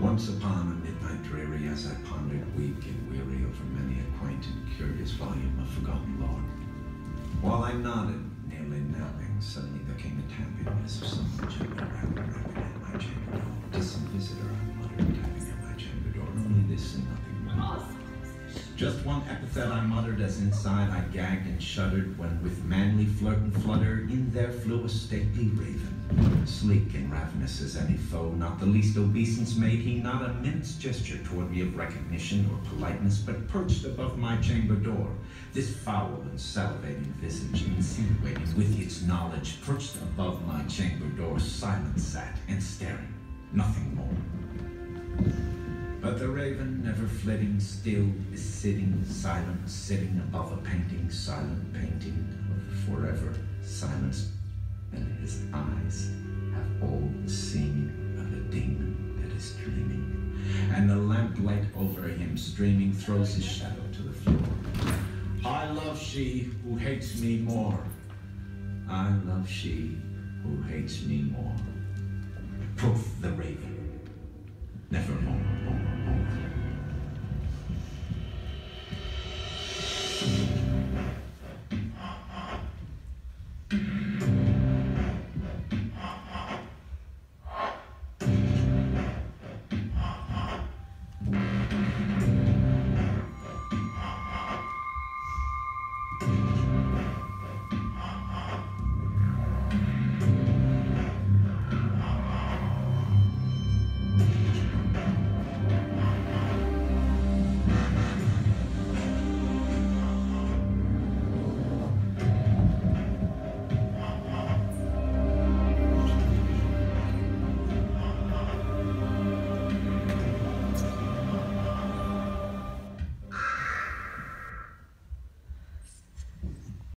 Once upon a midnight dreary, as I pondered weak and weary over many a quaint and curious volume of forgotten lore, while I nodded, nearly napping, suddenly there came a tapping as of someone gently rapping, rapping at my chamber door. Distant visitor, I muttered, tapping at my chamber door. Only this and nothing more. Just one epithet I muttered as inside I gagged and shuddered when with manly flirt and flutter in there flew a stately raven, sleek and ravenous as any foe, not the least obeisance made he, not a minute's gesture toward me of recognition or politeness, but perched above my chamber door, this foul and salivating visage insinuating with its knowledge, perched above my chamber door, silent sat and staring, nothing more. But the raven, never flitting, still is sitting, silent, sitting above a painting, silent painting of forever silence, and his eyes have all the seeming of a demon that is dreaming, and the lamplight over him streaming throws his shadow to the floor. I love she who hates me more. I love she who hates me more. Quoth the.